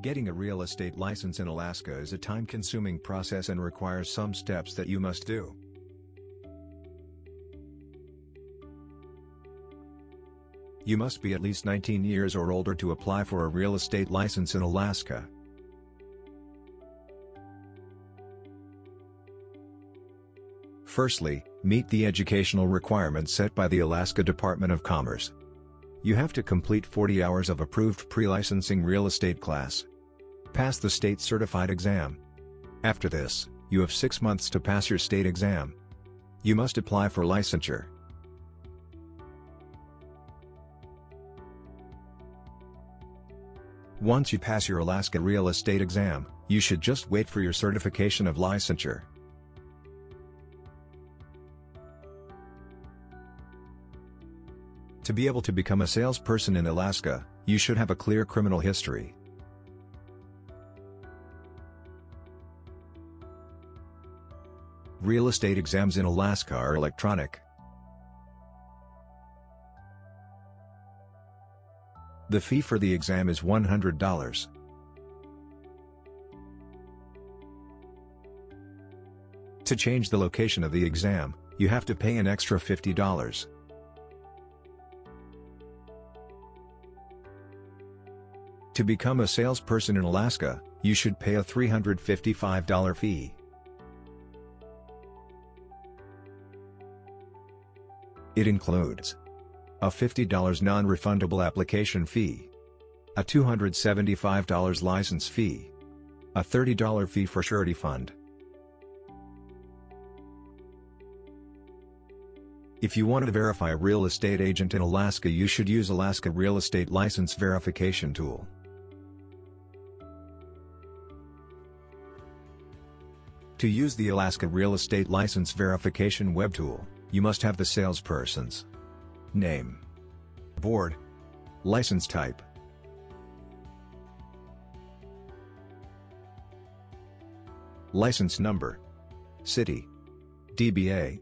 Getting a real estate license in Alaska is a time-consuming process and requires some steps that you must do. You must be at least 19 years or older to apply for a real estate license in Alaska. Firstly, meet the educational requirements set by the Alaska Department of Commerce. You have to complete 40 hours of approved pre-licensing real estate class. Pass the state certified exam. After this, you have 6 months to pass your state exam. You must apply for licensure. Once you pass your Alaska real estate exam, you should just wait for your certification of licensure. To be able to become a salesperson in Alaska, you should have a clear criminal history. Real estate exams in Alaska are electronic. The fee for the exam is $100. To change the location of the exam, you have to pay an extra $50. To become a salesperson in Alaska, you should pay a $355 fee. It includes a $50 non-refundable application fee, a $275 license fee, a $30 fee for surety fund. If you want to verify a real estate agent in Alaska you should use Alaska Real Estate License Verification Tool. To use the Alaska Real Estate License Verification web tool, you must have the salesperson's name, board, license type, license number, city, DBA,